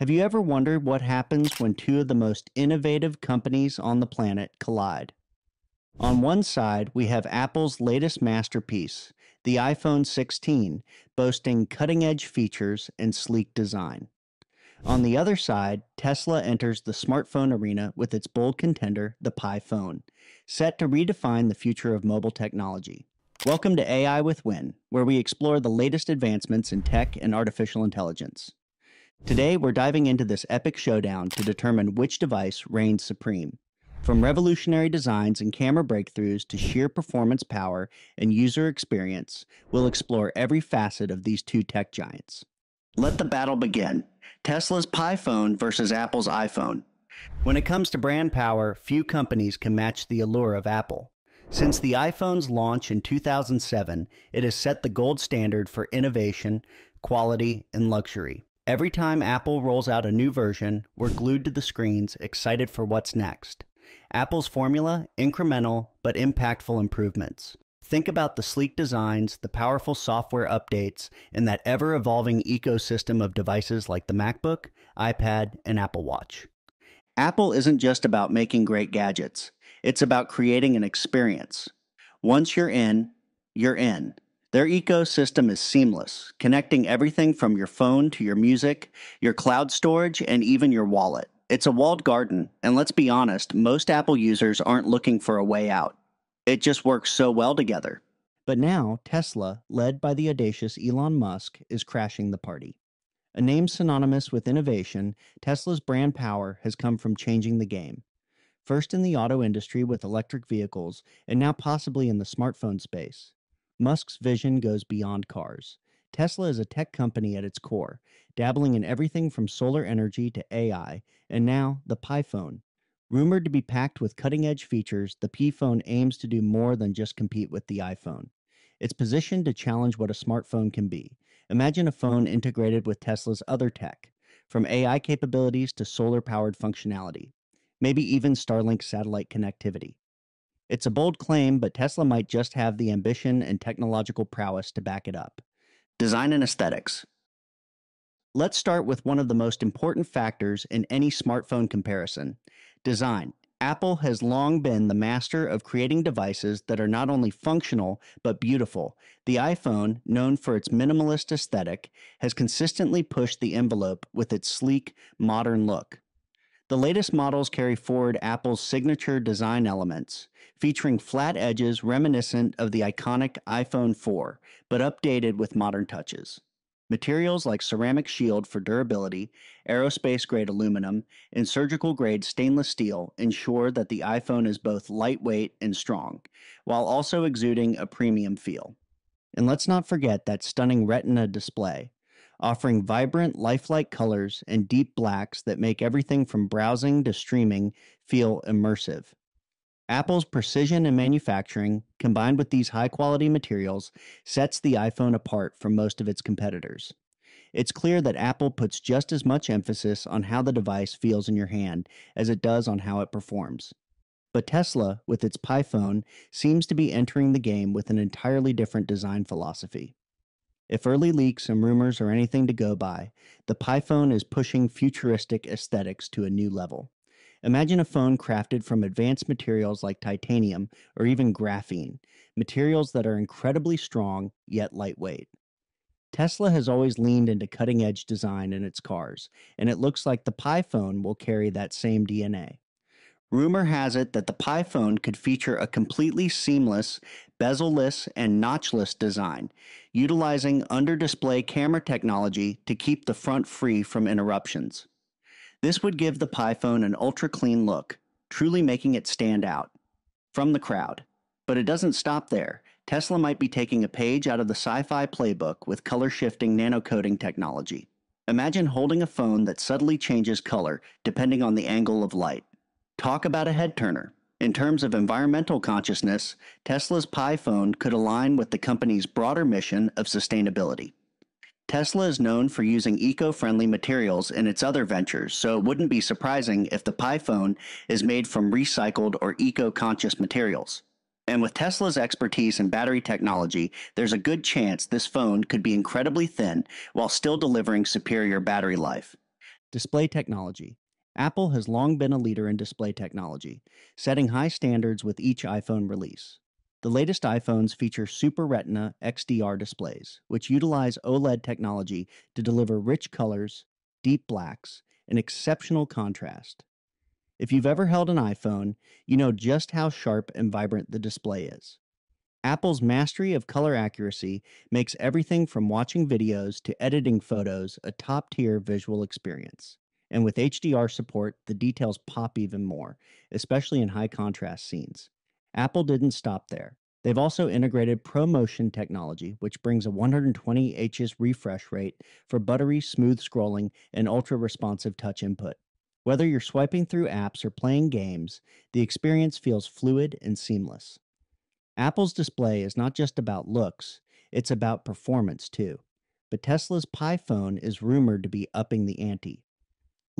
Have you ever wondered what happens when two of the most innovative companies on the planet collide? On one side, we have Apple's latest masterpiece, the iPhone 16, boasting cutting edge features and sleek design. On the other side, Tesla enters the smartphone arena with its bold contender, the Pi phone, set to redefine the future of mobile technology. Welcome to AI with Win, where we explore the latest advancements in tech and artificial intelligence. Today, we're diving into this epic showdown to determine which device reigns supreme. From revolutionary designs and camera breakthroughs to sheer performance power and user experience, we'll explore every facet of these two tech giants. Let the battle begin. Tesla's Pi phone versus Apple's iPhone. When it comes to brand power, few companies can match the allure of Apple. Since the iPhone's launch in 2007, it has set the gold standard for innovation, quality, and luxury. Every time Apple rolls out a new version, we're glued to the screens, excited for what's next. Apple's formula incremental but impactful improvements. Think about the sleek designs, the powerful software updates, and that ever evolving ecosystem of devices like the MacBook, iPad, and Apple Watch. Apple isn't just about making great gadgets, it's about creating an experience. Once you're in, you're in. Their ecosystem is seamless, connecting everything from your phone to your music, your cloud storage, and even your wallet. It's a walled garden, and let's be honest, most Apple users aren't looking for a way out. It just works so well together. But now, Tesla, led by the audacious Elon Musk, is crashing the party. A name synonymous with innovation, Tesla's brand power has come from changing the game. First in the auto industry with electric vehicles, and now possibly in the smartphone space. Musk's vision goes beyond cars. Tesla is a tech company at its core, dabbling in everything from solar energy to AI, and now the Pi phone. Rumored to be packed with cutting edge features, the Pi phone aims to do more than just compete with the iPhone. It's positioned to challenge what a smartphone can be. Imagine a phone integrated with Tesla's other tech, from AI capabilities to solar powered functionality, maybe even Starlink satellite connectivity. It's a bold claim, but Tesla might just have the ambition and technological prowess to back it up. Design and aesthetics. Let's start with one of the most important factors in any smartphone comparison design. Apple has long been the master of creating devices that are not only functional, but beautiful. The iPhone, known for its minimalist aesthetic, has consistently pushed the envelope with its sleek, modern look. The latest models carry forward Apple's signature design elements, featuring flat edges reminiscent of the iconic iPhone 4, but updated with modern touches. Materials like ceramic shield for durability, aerospace grade aluminum, and surgical grade stainless steel ensure that the iPhone is both lightweight and strong, while also exuding a premium feel. And let's not forget that stunning Retina display, offering vibrant, lifelike colors and deep blacks that make everything from browsing to streaming feel immersive. Apple's precision in manufacturing, combined with these high quality materials, sets the iPhone apart from most of its competitors. It's clear that Apple puts just as much emphasis on how the device feels in your hand as it does on how it performs. But Tesla, with its Pi phone, seems to be entering the game with an entirely different design philosophy. If early leaks and rumors are anything to go by, the Pi phone is pushing futuristic aesthetics to a new level. Imagine a phone crafted from advanced materials like titanium or even graphene, materials that are incredibly strong yet lightweight. Tesla has always leaned into cutting edge design in its cars, and it looks like the Pi phone will carry that same DNA. Rumor has it that the Pi phone could feature a completely seamless, bezel-less, and notchless design, utilizing under-display camera technology to keep the front free from interruptions. This would give the Pi phone an ultra-clean look, truly making it stand out from the crowd. But it doesn't stop there. Tesla might be taking a page out of the sci-fi playbook with color-shifting nanocoating technology. Imagine holding a phone that subtly changes color depending on the angle of light. Talk about a head turner. In terms of environmental consciousness, Tesla's Pi phone could align with the company's broader mission of sustainability. Tesla is known for using eco friendly materials in its other ventures, so it wouldn't be surprising if the Pi phone is made from recycled or eco conscious materials. And with Tesla's expertise in battery technology, there's a good chance this phone could be incredibly thin while still delivering superior battery life. Display technology. Apple has long been a leader in display technology, setting high standards with each iPhone release. The latest iPhones feature Super Retina XDR displays, which utilize OLED technology to deliver rich colors, deep blacks, and exceptional contrast. If you've ever held an iPhone, you know just how sharp and vibrant the display is. Apple's mastery of color accuracy makes everything from watching videos to editing photos a top tier visual experience. And with HDR support, the details pop even more, especially in high contrast scenes. Apple didn't stop there. They've also integrated ProMotion technology, which brings a 120 Hz refresh rate for buttery, smooth scrolling and ultra responsive touch input. Whether you're swiping through apps or playing games, the experience feels fluid and seamless. Apple's display is not just about looks, it's about performance too. But Tesla's Pi phone is rumored to be upping the ante.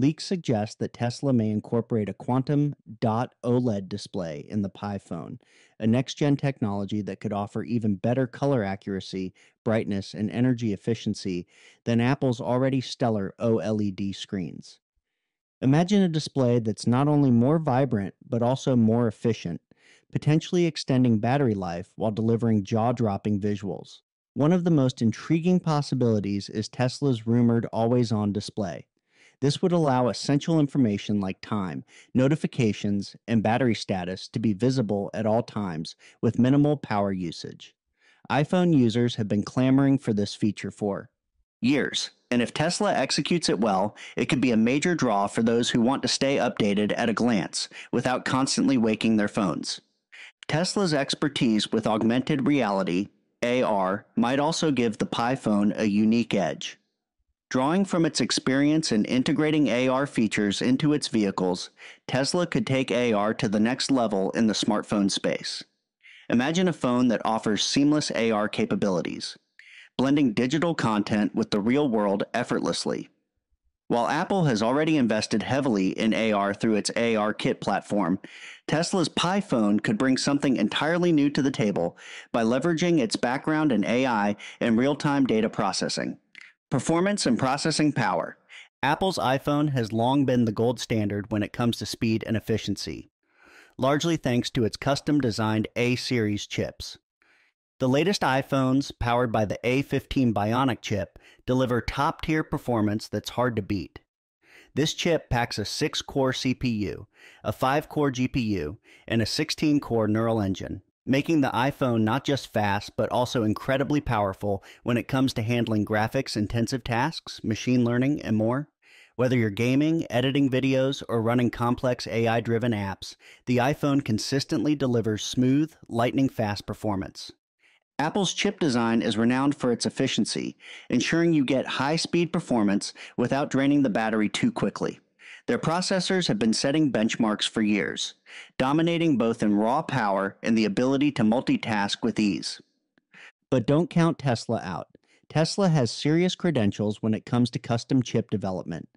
Leaks suggest that Tesla may incorporate a quantum dot OLED display in the Pi phone, a next gen technology that could offer even better color accuracy, brightness, and energy efficiency than Apple's already stellar OLED screens. Imagine a display that's not only more vibrant, but also more efficient, potentially extending battery life while delivering jaw dropping visuals. One of the most intriguing possibilities is Tesla's rumored always on display. This would allow essential information like time, notifications, and battery status to be visible at all times with minimal power usage. iPhone users have been clamoring for this feature for years, and if Tesla executes it well, it could be a major draw for those who want to stay updated at a glance without constantly waking their phones. Tesla's expertise with augmented reality, AR, might also give the Pi phone a unique edge. Drawing from its experience in integrating AR features into its vehicles, Tesla could take AR to the next level in the smartphone space. Imagine a phone that offers seamless AR capabilities, blending digital content with the real world effortlessly. While Apple has already invested heavily in AR through its AR Kit platform, Tesla's Pi phone could bring something entirely new to the table by leveraging its background in AI and real time data processing. Performance and processing power. Apple's iPhone has long been the gold standard when it comes to speed and efficiency, largely thanks to its custom designed A series chips. The latest iPhones, powered by the A15 Bionic chip, deliver top tier performance that's hard to beat. This chip packs a 6 core CPU, a 5 core GPU, and a 16 core neural engine, making the iPhone not just fast, but also incredibly powerful when it comes to handling graphics intensive tasks, machine learning, and more. Whether you're gaming, editing videos, or running complex AI driven apps, the iPhone consistently delivers smooth, lightning fast performance. Apple's chip design is renowned for its efficiency, ensuring you get high speed performance without draining the battery too quickly. Their processors have been setting benchmarks for years, dominating both in raw power and the ability to multitask with ease. But don't count Tesla out. Tesla has serious credentials when it comes to custom chip development.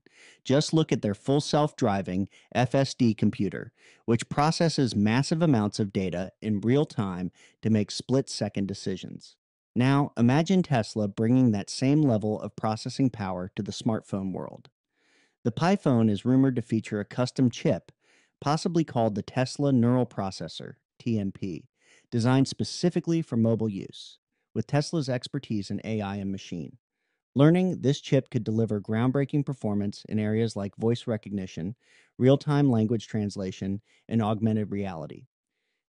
Just look at their full self driving FSD computer, which processes massive amounts of data in real time to make split second decisions. Now, imagine Tesla bringing that same level of processing power to the smartphone world. The Pi phone is rumored to feature a custom chip, possibly called the Tesla Neural Processor, TNP, designed specifically for mobile use, with Tesla's expertise in AI and machine. Learning, this chip could deliver groundbreaking performance in areas like voice recognition, real time language translation, and augmented reality.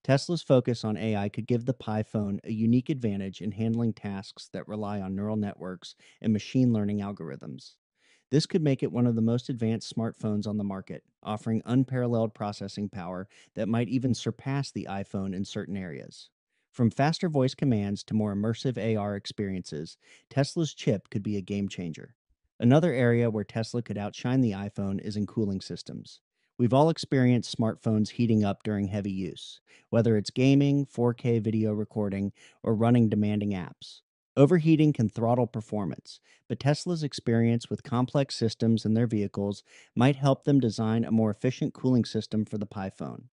Tesla's focus on AI could give the Pi phone a unique advantage in handling tasks that rely on neural networks and machine learning algorithms. This could make it one of the most advanced smartphones on the market, offering unparalleled processing power that might even surpass the iPhone in certain areas. From faster voice commands to more immersive AR experiences, Tesla's chip could be a game changer. Another area where Tesla could outshine the iPhone is in cooling systems. We've all experienced smartphones heating up during heavy use, whether it's gaming, 4K video recording, or running demanding apps. Overheating can throttle performance, but Tesla's experience with complex systems in their vehicles might help them design a more efficient cooling system for the Pi phone.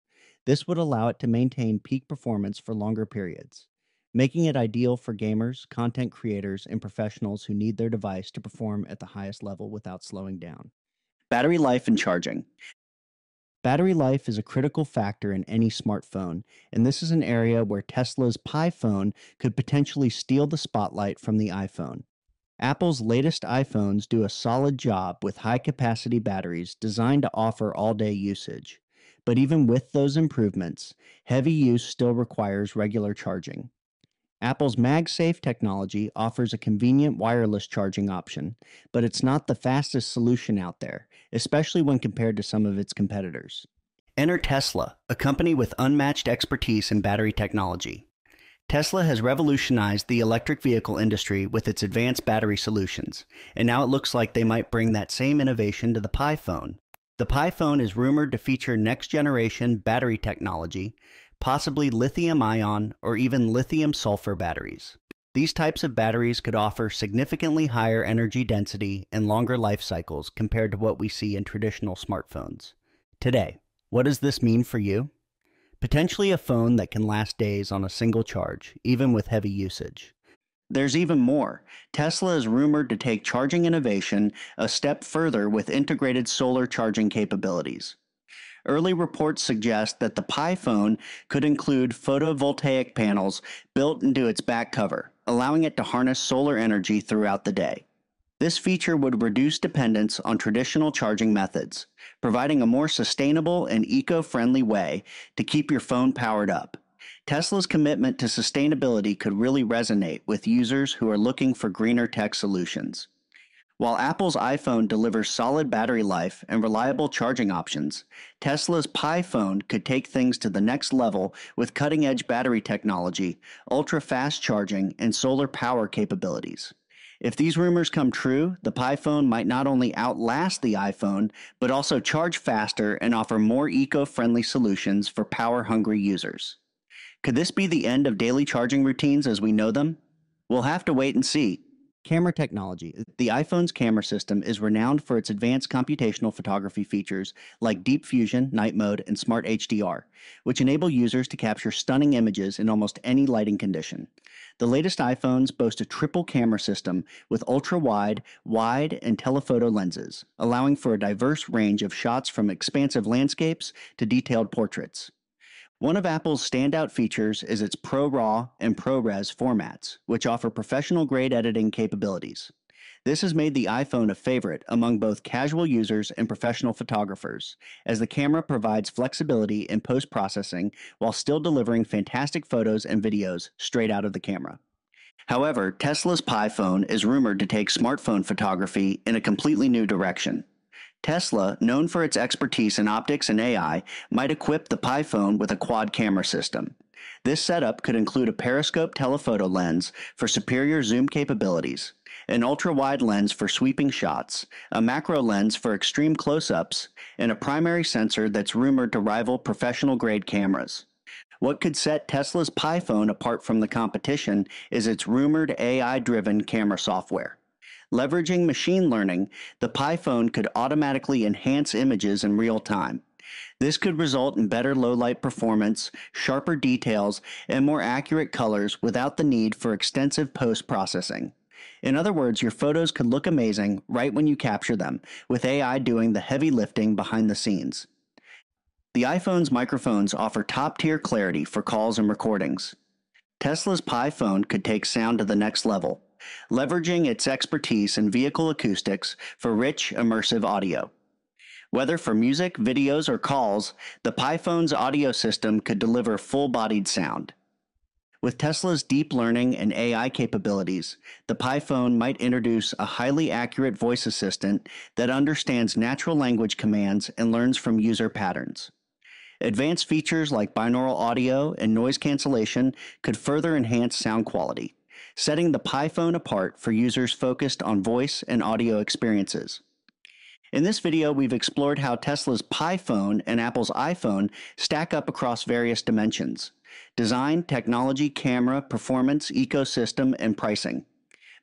This would allow it to maintain peak performance for longer periods, making it ideal for gamers, content creators, and professionals who need their device to perform at the highest level without slowing down. Battery life and charging. Battery life is a critical factor in any smartphone, and this is an area where Tesla's Pi phone could potentially steal the spotlight from the iPhone. Apple's latest iPhones do a solid job with high capacity batteries designed to offer all day usage. But even with those improvements, heavy use still requires regular charging. Apple's MagSafe technology offers a convenient wireless charging option, but it's not the fastest solution out there, especially when compared to some of its competitors. Enter Tesla, a company with unmatched expertise in battery technology. Tesla has revolutionized the electric vehicle industry with its advanced battery solutions, and now it looks like they might bring that same innovation to the Pi phone. The Pi phone is rumored to feature next generation battery technology possibly lithium ion or even lithium sulfur batteries. These types of batteries could offer significantly higher energy density and longer life cycles compared to what we see in traditional smartphones. Today, what does this mean for you? Potentially a phone that can last days on a single charge, even with heavy usage. There's even more. Tesla is rumored to take charging innovation a step further with integrated solar charging capabilities. Early reports suggest that the Pi phone could include photovoltaic panels built into its back cover, allowing it to harness solar energy throughout the day. This feature would reduce dependence on traditional charging methods, providing a more sustainable and eco friendly way to keep your phone powered up. Tesla's commitment to sustainability could really resonate with users who are looking for greener tech solutions. While Apple's iPhone delivers solid battery life and reliable charging options, Tesla's Pi phone could take things to the next level with cutting edge battery technology, ultra fast charging, and solar power capabilities. If these rumors come true, the Pi phone might not only outlast the iPhone, but also charge faster and offer more eco friendly solutions for power hungry users. Could this be the end of daily charging routines as we know them? We'll have to wait and see. Camera technology. The iPhone's camera system is renowned for its advanced computational photography features like Deep Fusion, Night Mode, and Smart HDR, which enable users to capture stunning images in almost any lighting condition. The latest iPhones boast a triple camera system with ultra wide, wide, and telephoto lenses, allowing for a diverse range of shots from expansive landscapes to detailed portraits. One of Apple's standout features is its ProRAW and ProRes formats, which offer professional grade editing capabilities. This has made the iPhone a favorite among both casual users and professional photographers, as the camera provides flexibility in post processing while still delivering fantastic photos and videos straight out of the camera. However, Tesla's Pi phone is rumored to take smartphone photography in a completely new direction. Tesla, known for its expertise in optics and AI, might equip the Pi phone with a quad camera system. This setup could include a periscope telephoto lens for superior zoom capabilities, an ultra wide lens for sweeping shots, a macro lens for extreme close ups, and a primary sensor that's rumored to rival professional grade cameras. What could set Tesla's Pi phone apart from the competition is its rumored AI driven camera software. Leveraging machine learning, the Pi phone could automatically enhance images in real time. This could result in better low light performance, sharper details, and more accurate colors without the need for extensive post processing. In other words, your photos could look amazing right when you capture them, with AI doing the heavy lifting behind the scenes. The iPhone's microphones offer top tier clarity for calls and recordings. Tesla's Pi phone could take sound to the next level leveraging its expertise in vehicle acoustics for rich, immersive audio. Whether for music, videos, or calls, the Pi phone's audio system could deliver full bodied sound. With Tesla's deep learning and AI capabilities, the Pi phone might introduce a highly accurate voice assistant that understands natural language commands and learns from user patterns. Advanced features like binaural audio and noise cancellation could further enhance sound quality setting the Pi phone apart for users focused on voice and audio experiences. In this video, we've explored how Tesla's Pi phone and Apple's iPhone stack up across various dimensions design, technology, camera, performance, ecosystem, and pricing.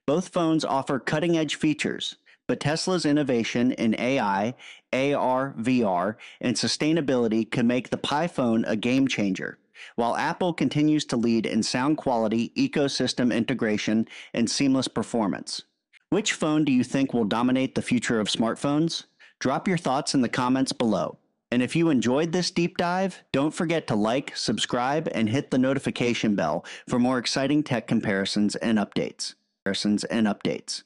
Both phones offer cutting edge features, but Tesla's innovation in AI, AR, VR, and sustainability can make the Pi phone a game changer while Apple continues to lead in sound quality, ecosystem integration, and seamless performance. Which phone do you think will dominate the future of smartphones? Drop your thoughts in the comments below. And if you enjoyed this deep dive, don't forget to like, subscribe, and hit the notification bell for more exciting tech comparisons and updates. Comparisons and updates.